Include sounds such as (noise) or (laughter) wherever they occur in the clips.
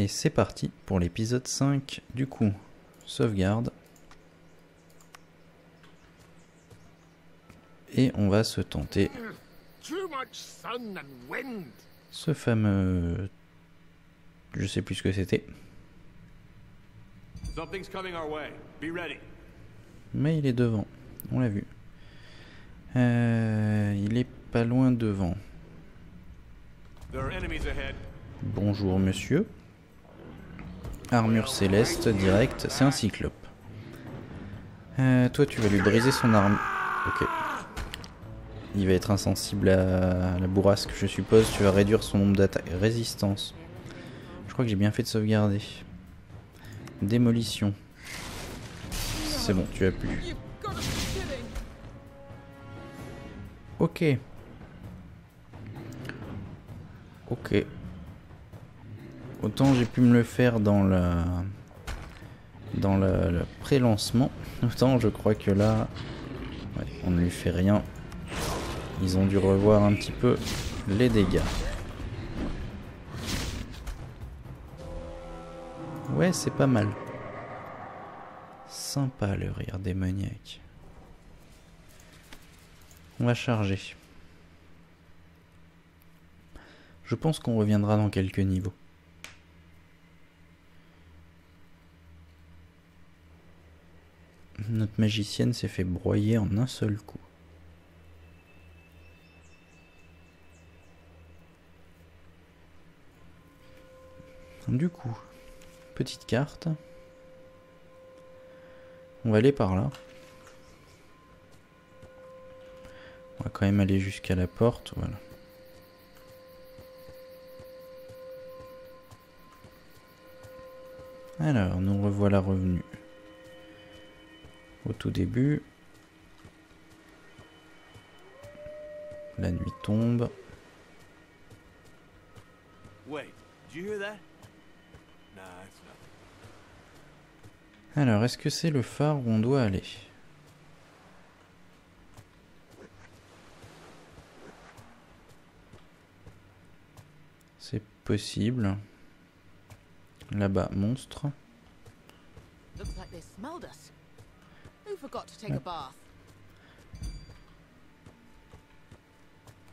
Et c'est parti pour l'épisode 5 du coup. Sauvegarde. Et on va se tenter ce fameux... Je sais plus ce que c'était. Mais il est devant. On l'a vu. Euh, il est pas loin devant. Bonjour monsieur. Armure céleste, direct, c'est un cyclope. Euh, toi tu vas lui briser son arme. Ok. Il va être insensible à la bourrasque, je suppose. Tu vas réduire son nombre d'attaques. Résistance. Je crois que j'ai bien fait de sauvegarder. Démolition. C'est bon, tu as plus. Ok. Ok. Autant j'ai pu me le faire dans la dans le, pré-lancement, (laughs) autant je crois que là, on ne lui fait rien. Ils ont dû revoir un petit peu les dégâts. Ouais, c'est pas mal. Sympa le rire démoniaque. On va charger. Je pense qu'on reviendra dans quelques niveaux. Notre magicienne s'est fait broyer en un seul coup. Du coup, petite carte. On va aller par là. On va quand même aller jusqu'à la porte, voilà. Alors, nous revoilà revenus. Au tout début. La nuit tombe. Alors, est-ce que c'est le phare où on doit aller? C'est possible. Là-bas, monstre.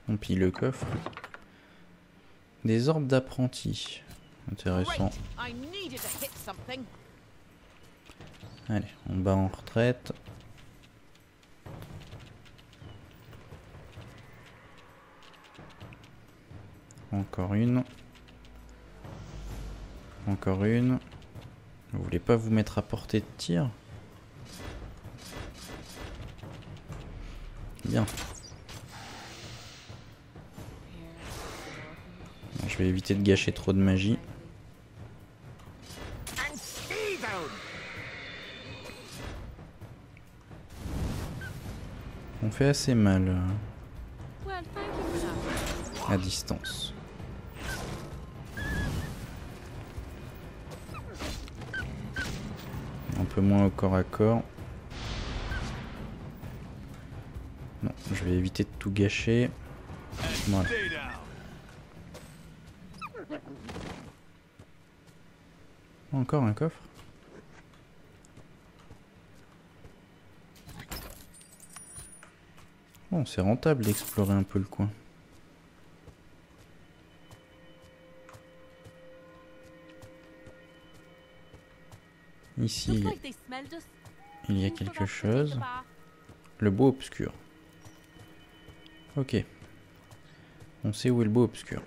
On pille le coffre. Des orbes d'apprentis. Intéressant. Allez, on bat en retraite. Encore une. Encore une. Vous voulez pas vous mettre à portée de tir? Bien. Je vais éviter de gâcher trop de magie. On fait assez mal euh, à distance. Un peu moins au corps à corps. Vais éviter de tout gâcher. Encore un coffre Bon, c'est rentable d'explorer un peu le coin. Ici, il y a quelque chose. Le beau obscur. Ok. On sait où est le beau obscur.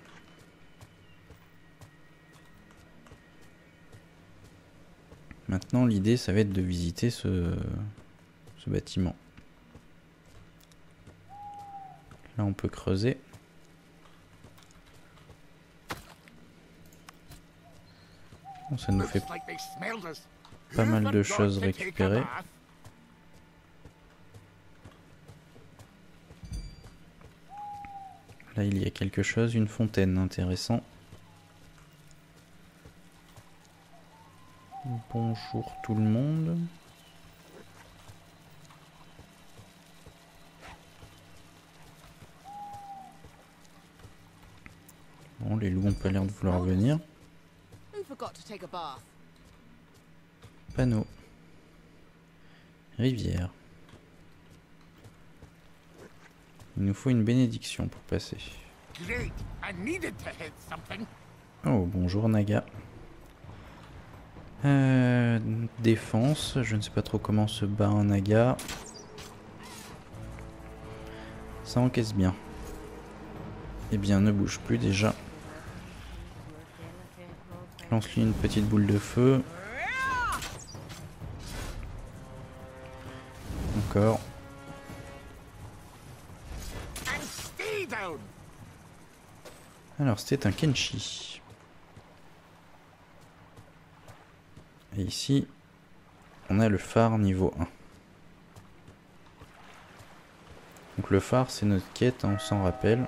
Maintenant, l'idée, ça va être de visiter ce, ce bâtiment. Là, on peut creuser. Bon, ça nous fait pas mal de choses récupérées. Là, il y a quelque chose, une fontaine, intéressant. Bonjour tout le monde. Bon, les loups ont pas l'air de vouloir venir. a bath? Panneau. Rivière. Il nous faut une bénédiction pour passer. Oh, bonjour Naga. Euh, défense, je ne sais pas trop comment se bat un Naga. Ça encaisse bien. Eh bien, ne bouge plus déjà. Lance-lui une petite boule de feu. Encore. Alors, c'était un Kenshi. Et ici, on a le phare niveau 1. Donc le phare, c'est notre quête, hein, on s'en rappelle.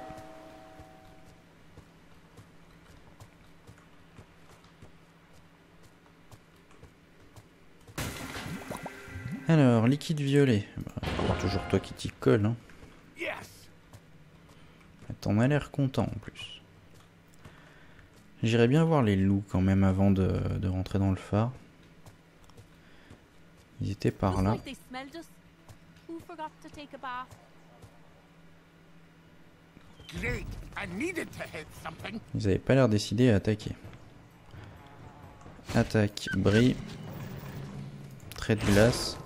Alors, liquide violet. Bah, toujours toi qui t'y colle. Hein. T'en as l'air content en plus. J'irais bien voir les loups quand même avant de, de rentrer dans le phare. Ils étaient par là. Ils avaient pas l'air décidés à attaquer. Attaque, bris. Trait de glace.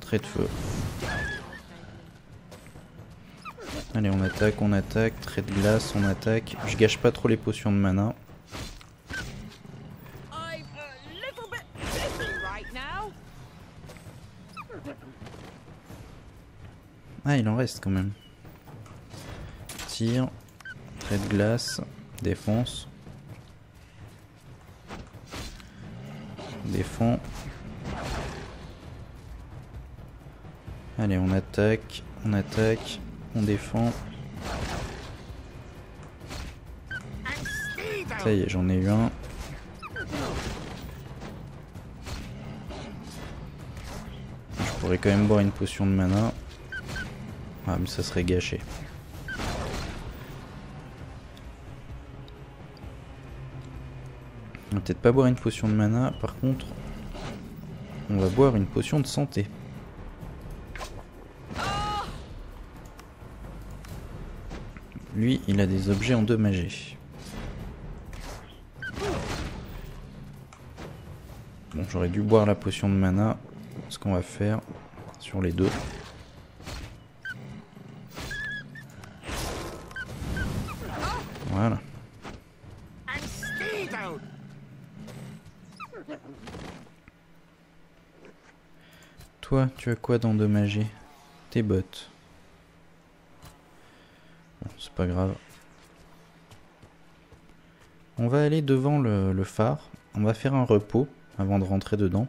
Trait de feu. Allez, on attaque, on attaque. Trait de glace, on attaque. Je gâche pas trop les potions de mana. Ah, il en reste quand même. Tir. Trait de glace. Défense. Défend. Allez, on attaque. On attaque. On défend. Ça y est, j'en ai eu un. Je pourrais quand même boire une potion de mana. Ah, mais ça serait gâché. On va peut-être pas boire une potion de mana, par contre, on va boire une potion de santé. Il a des objets endommagés. Bon, j'aurais dû boire la potion de mana. Ce qu'on va faire sur les deux. Voilà. Toi, tu as quoi d'endommagé? Tes bottes. C'est pas grave. On va aller devant le, le phare. On va faire un repos avant de rentrer dedans.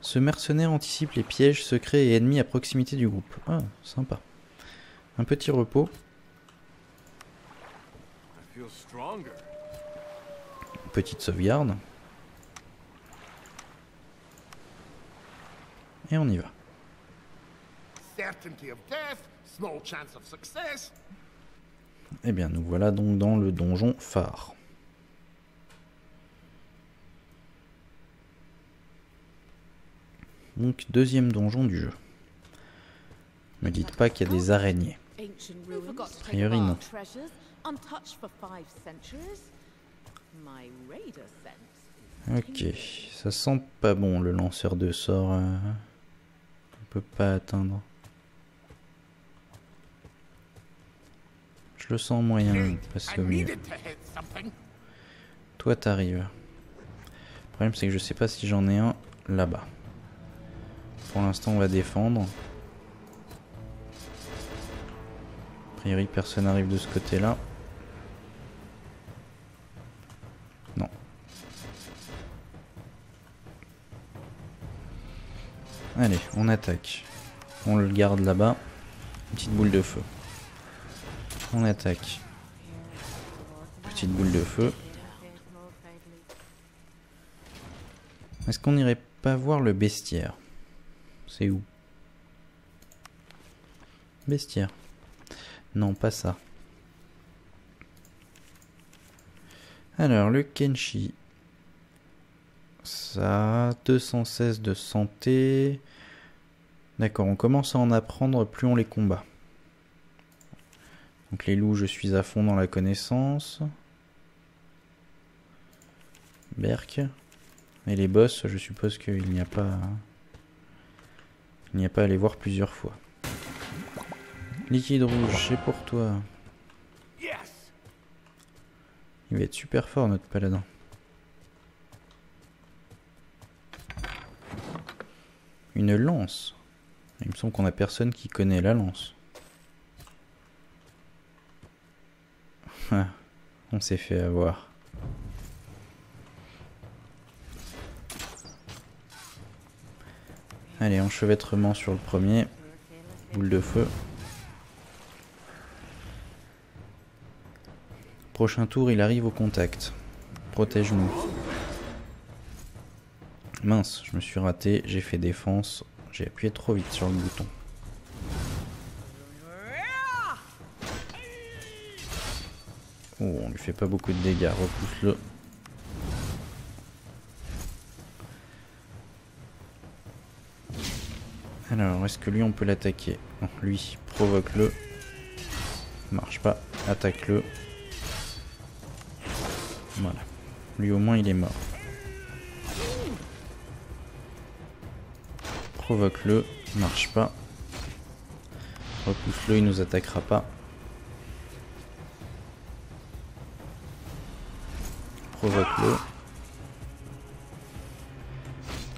Ce mercenaire anticipe les pièges secrets et ennemis à proximité du groupe. Ah, sympa. Un petit repos. Petite sauvegarde. Et on y va. Certainty of death. Small chance of success. Eh bien, nous voilà donc dans le donjon phare. Donc, deuxième donjon du jeu. Me dites pas qu'il y a des araignées. A priori, non. Ok, ça sent pas bon le lanceur de sorts. euh, On peut pas atteindre. Je le sens moyen I au something. Toi, t'arrives. Le problème, c'est que je sais pas si j'en ai un là-bas. Pour l'instant, on va défendre. A priori, personne n'arrive de ce côté-là. Allez, on attaque. On le garde là-bas. Petite boule de feu. On attaque. Petite boule de feu. Est-ce qu'on n'irait pas voir le bestiaire? C'est où? Bestiaire. Non, pas ça. Alors, le Kenshi. Ça, 216 de santé. D'accord, on commence à en apprendre plus on les combat. Donc les loups, je suis à fond dans la connaissance. Berk. Et les boss, je suppose qu'il n'y a pas... Il n'y a pas à les voir plusieurs fois. Liquide rouge, c'est pour toi. Il va être super fort notre paladin. Une lance. Il me semble qu'on a personne qui connaît la lance. Ah, On s'est fait avoir. Allez, enchevêtrement sur le premier. Boule de feu. Prochain tour, il arrive au contact. Protège-nous. Mince, je me suis raté, j'ai fait défense. J'ai appuyé trop vite sur le bouton. Oh, on lui fait pas beaucoup de dégâts, repousse-le. Alors, est-ce que lui on peut l'attaquer? Lui, provoque-le. Marche pas, attaque-le. Voilà. Lui au moins il est mort. Provoque-le, marche pas. Repousse-le, il nous attaquera pas. Provoque-le.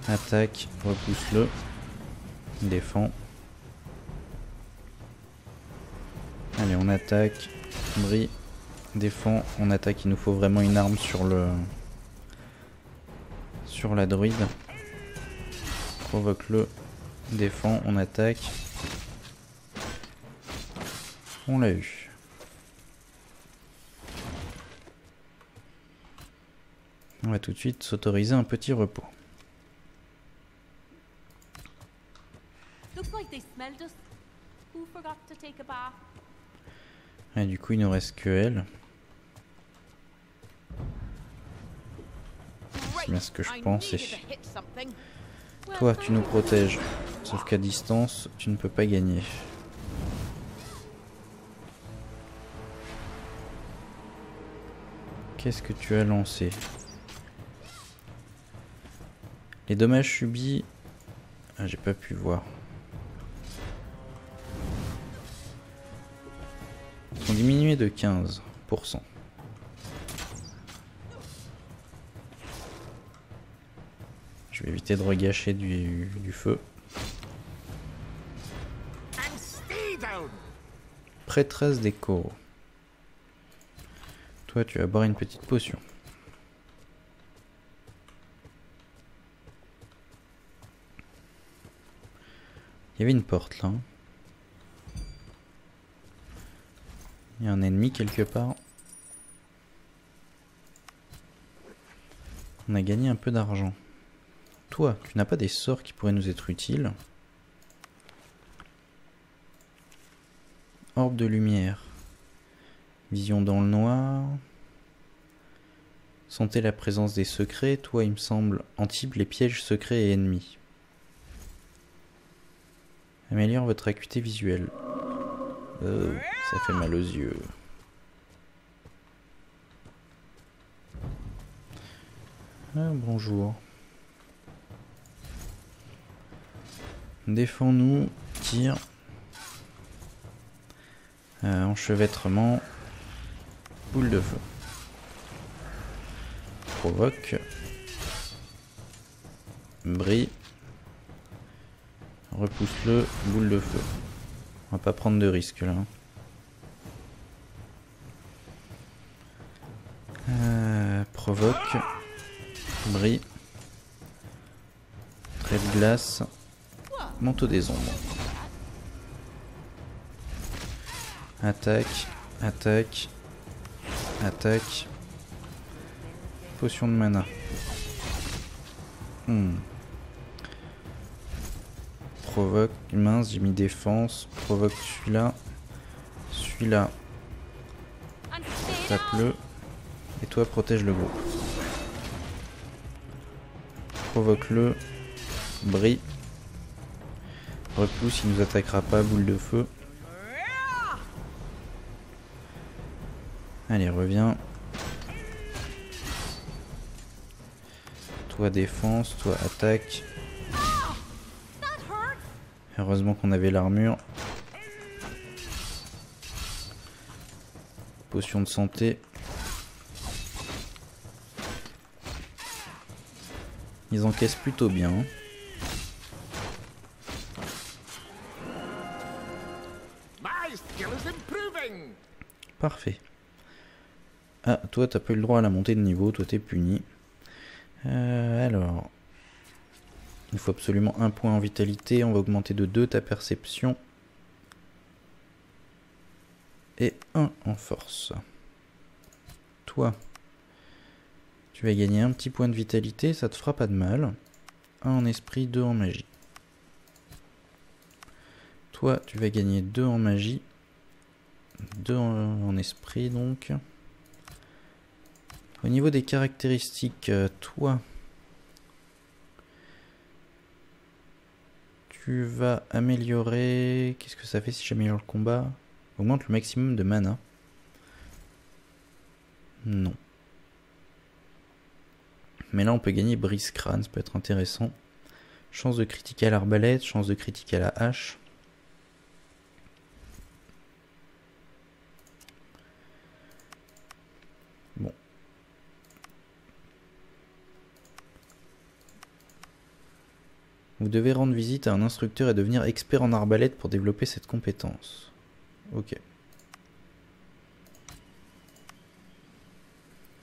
Attaque, repousse-le. Défend. Allez, on attaque. Brille. Défend. On attaque. Il nous faut vraiment une arme sur le... Sur la druide. Provoque-le. Défend. On attaque. On l'a eu. On va tout de suite s'autoriser un petit repos. Et du coup, il nous reste que elle. C'est bien ce que je pense. et-. Toi, tu nous protèges. Sauf qu'à distance, tu ne peux pas gagner. Qu'est-ce que tu as lancé? Les dommages subis... Ah, j'ai pas pu voir. sont diminués de 15%. Je vais éviter de regâcher du, du feu. Prêtresse des coraux. Toi, tu vas boire une petite potion. Il y avait une porte là. Il y a un ennemi quelque part. On a gagné un peu d'argent. Toi, tu n'as pas des sorts qui pourraient nous être utiles. Orbe de lumière. Vision dans le noir. Sentez la présence des secrets. Toi, il me semble, antibe les pièges secrets et ennemis. Améliore votre acuité visuelle. Oh, ça fait mal aux yeux. Ah, bonjour. Défends-nous, tire. Euh, enchevêtrement. Boule de feu. Provoque. Brille. Repousse-le. Boule de feu. On va pas prendre de risque là. Euh, provoque. Brille. Trait de glace. Manteau des ombres. Attaque, attaque, attaque. Potion de mana. Hmm. provoque. Mince, j'ai mis défense. Provoque celui-là. Celui-là, tape-le. Et toi, protège le groupe. Provoque-le. Brille. Repousse, il nous attaquera pas, boule de feu. Allez, reviens. Toi défense, toi attaque. Heureusement qu'on avait l'armure. Potion de santé. Ils encaissent plutôt bien. Parfait. Ah, toi, t'as pas eu le droit à la montée de niveau, toi, t'es puni. Euh, alors. Il faut absolument un point en vitalité, on va augmenter de 2 ta perception. Et 1 en force. Toi, tu vas gagner un petit point de vitalité, ça te fera pas de mal. 1 en esprit, 2 en magie. Toi, tu vas gagner 2 en magie. 2 en, en esprit donc. Au niveau des caractéristiques, euh, toi, tu vas améliorer. Qu'est-ce que ça fait si j'améliore le combat? Augmente le maximum de mana. Non. Mais là, on peut gagner brise crâne, ça peut être intéressant. Chance de critique à l'arbalète, chance de critique à la hache. Vous devez rendre visite à un instructeur et devenir expert en arbalète pour développer cette compétence. Ok.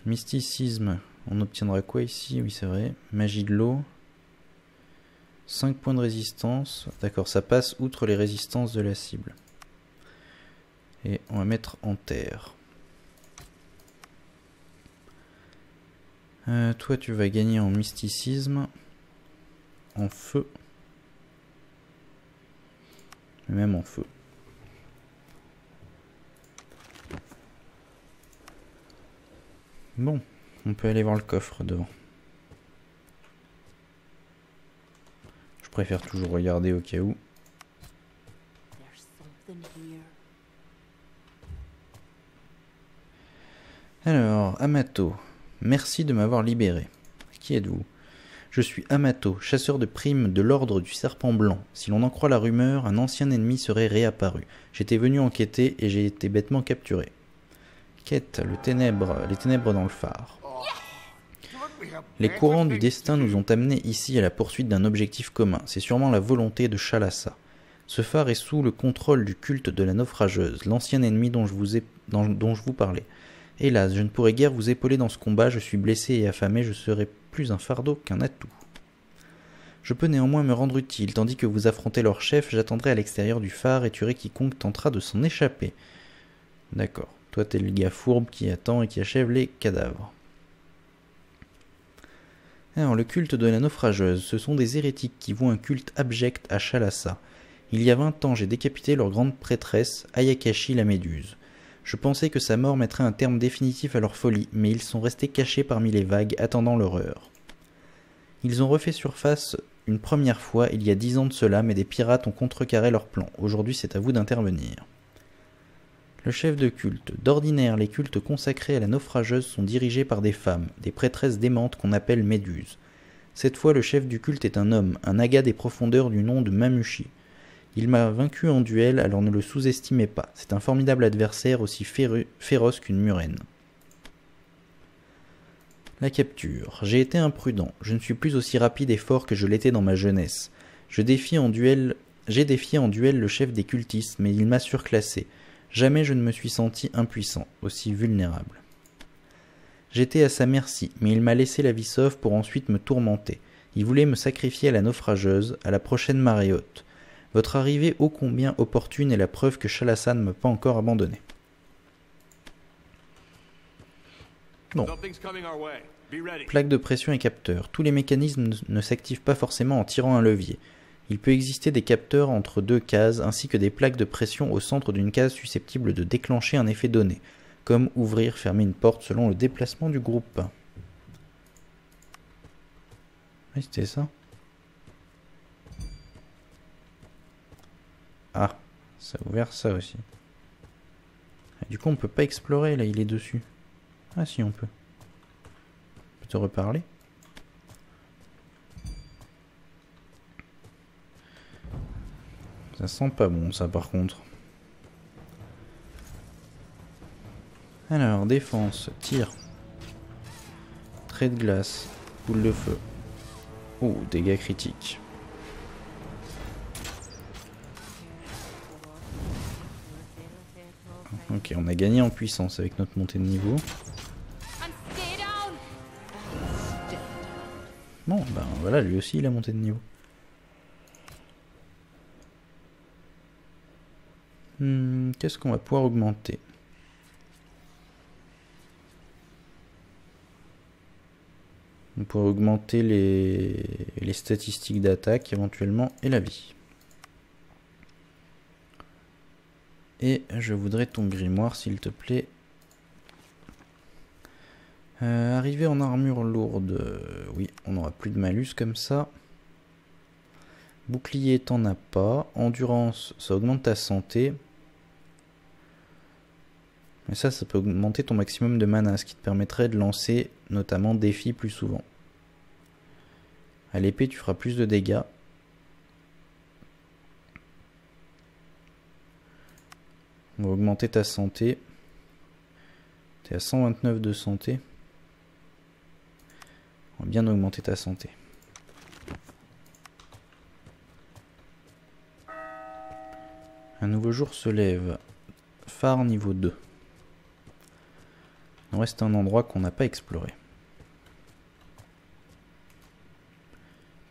Mysticisme. On obtiendra quoi ici? Oui, c'est vrai. Magie de l'eau. 5 points de résistance. D'accord, ça passe outre les résistances de la cible. Et on va mettre en terre. Euh, toi, tu vas gagner en mysticisme, en feu, même en feu. Bon, on peut aller voir le coffre devant. Je préfère toujours regarder au cas où. Alors, Amato, merci de m'avoir libéré. Qui êtes-vous? Je suis Amato, chasseur de primes de l'ordre du serpent blanc. Si l'on en croit la rumeur, un ancien ennemi serait réapparu. J'étais venu enquêter et j'ai été bêtement capturé. Quête, le ténèbre, les ténèbres dans le phare. Les courants du destin nous ont amenés ici à la poursuite d'un objectif commun. C'est sûrement la volonté de Chalassa. Ce phare est sous le contrôle du culte de la naufrageuse, l'ancien ennemi dont je vous dont je vous parlais. Hélas, je ne pourrai guère vous épauler dans ce combat, je suis blessé et affamé, je serai plus un fardeau qu'un atout. Je peux néanmoins me rendre utile, tandis que vous affrontez leur chef, j'attendrai à l'extérieur du phare et tuerai quiconque tentera de s'en échapper. D'accord. Toi, t'es le gars fourbe qui attend et qui achève les cadavres. Alors, le culte de la naufrageuse, ce sont des hérétiques qui vouent un culte abject à Chalassa. Il y a vingt ans, j'ai décapité leur grande prêtresse, Ayakashi la Méduse. Je pensais que sa mort mettrait un terme définitif à leur folie, mais ils sont restés cachés parmi les vagues, attendant l'horreur. Ils ont refait surface une première fois il y a dix ans de cela, mais des pirates ont contrecarré leur plan. Aujourd'hui, c'est à vous d'intervenir. Le chef de culte. D'ordinaire, les cultes consacrés à la naufrageuse sont dirigés par des femmes, des prêtresses démentes qu'on appelle méduses. Cette fois, le chef du culte est un homme, un aga des profondeurs du nom de Mamushi. Il m'a vaincu en duel, alors ne le sous-estimez pas. C'est un formidable adversaire aussi féroce qu'une murène. La capture. J'ai été imprudent. Je ne suis plus aussi rapide et fort que je l'étais dans ma jeunesse. Je défie en duel. J'ai défié en duel le chef des cultistes, mais il m'a surclassé. Jamais je ne me suis senti impuissant, aussi vulnérable. J'étais à sa merci, mais il m'a laissé la vie sauve pour ensuite me tourmenter. Il voulait me sacrifier à la naufrageuse, à la prochaine marée haute. Votre arrivée ô combien opportune est la preuve que Chalassa ne m'a pas encore abandonné. Bon. Plaque de pression et capteur. Tous les mécanismes ne- s'activent pas forcément en tirant un levier. Il peut exister des capteurs entre deux cases ainsi que des plaques de pression au centre d'une case susceptibles de déclencher un effet donné, comme ouvrir, fermer une porte selon le déplacement du groupe. Oui, c'était ça. Ah, ça a ouvert ça aussi. Et du coup, on peut pas explorer là, il est dessus. Ah si, on peut. Je peux te reparler Ça sent pas bon ça par contre. Alors, défense, tir. Trait de glace, boule de feu. Oh, dégâts critiques. Ok, on a gagné en puissance avec notre montée de niveau. Bon, ben voilà, lui aussi il a monté de niveau. Hmm, Qu'est-ce qu'on va pouvoir augmenter? On pourrait augmenter les, les statistiques d'attaque éventuellement et la vie. Et je voudrais ton grimoire s'il te plaît. Euh, arriver en armure lourde, oui, on n'aura plus de malus comme ça. Bouclier, t'en as pas. Endurance, ça augmente ta santé. Mais ça, ça peut augmenter ton maximum de mana, ce qui te permettrait de lancer notamment défis plus souvent. À l'épée, tu feras plus de dégâts. On va augmenter ta santé. T'es à 129 de santé. On va bien augmenter ta santé. Un nouveau jour se lève. Phare niveau 2. Il nous reste un endroit qu'on n'a pas exploré.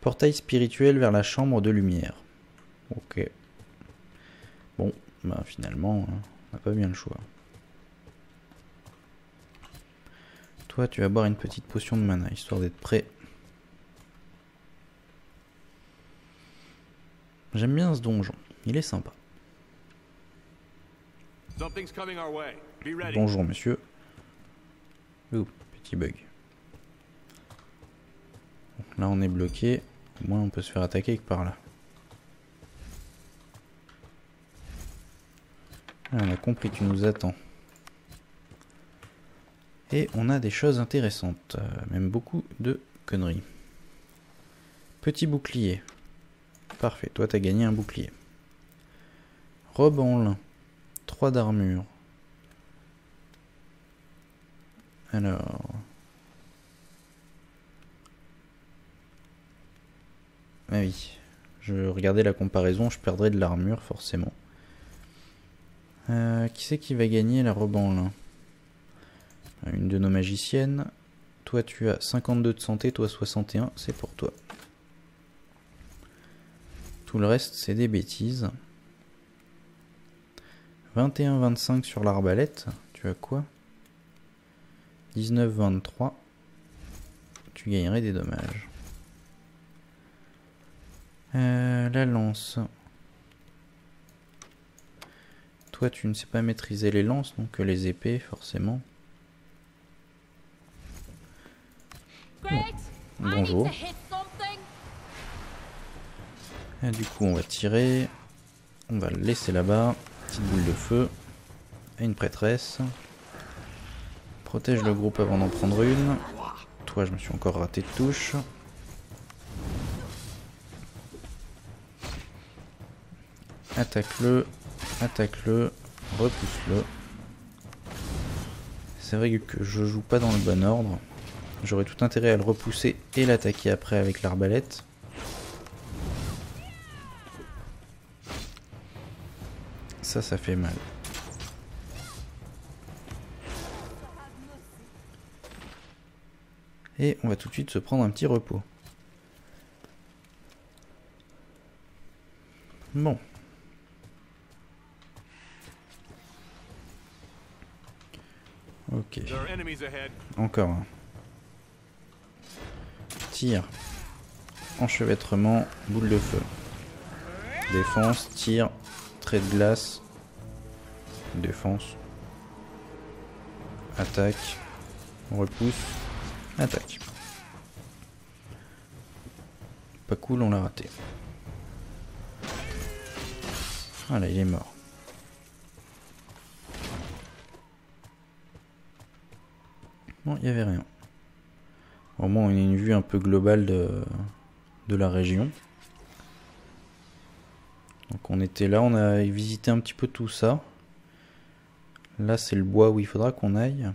Portail spirituel vers la chambre de lumière. Bah finalement, hein, on n'a pas bien le choix. Toi, tu vas boire une petite potion de mana, histoire d'être prêt. J'aime bien ce donjon, il est sympa. Bonjour monsieur. Ouh, petit bug. Bon, Là on est bloqué. Au moins on peut se faire attaquer que par là. On a compris, tu nous attends. Et on a des choses intéressantes. euh, même beaucoup de conneries. Petit bouclier. Parfait, toi t'as gagné un bouclier. Robe en lin. 3 d'armure. Alors. Ah oui. Je regardais la comparaison, je perdrais de l'armure forcément. Euh, qui c'est qui va gagner la robe en lin Une de nos magiciennes. Toi tu as 52 de santé, toi 61, c'est pour toi. Tout le reste c'est des bêtises. 21-25 sur l'arbalète. Tu as quoi? 19-23. Tu gagnerais des dommages. Euh, la lance. Toi, tu ne sais pas maîtriser les lances, donc que les épées, forcément. Bonjour. Et du coup, on va tirer. On va le laisser là-bas. Petite boule de feu. Et une prêtresse. Protège le groupe avant d'en prendre une. Toi, je me suis encore raté de touche. Attaque-le. Attaque-le. Repousse-le. C'est vrai que je joue pas dans le bon ordre. J'aurais tout intérêt à le repousser et l'attaquer après avec l'arbalète. Ça, ça fait mal. Et on va tout de suite se prendre un petit repos. Bon. Ok. Encore un. Tir. Enchevêtrement, boule de feu. Défense, tir, trait de glace. Défense. Attaque. Repousse. Attaque. Pas cool, on l'a raté. Voilà, il est mort. Il n'y avait rien. Au moins, on a une vue un peu globale de, de la région. Donc on était là, on a visité un petit peu tout ça. Là, c'est le bois où il faudra qu'on aille.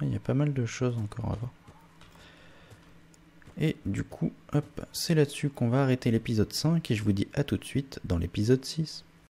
Ah, Il y a pas mal de choses encore à voir. Et du coup, hop, c'est là-dessus qu'on va arrêter l'épisode 5 et je vous dis à tout de suite dans l'épisode 6.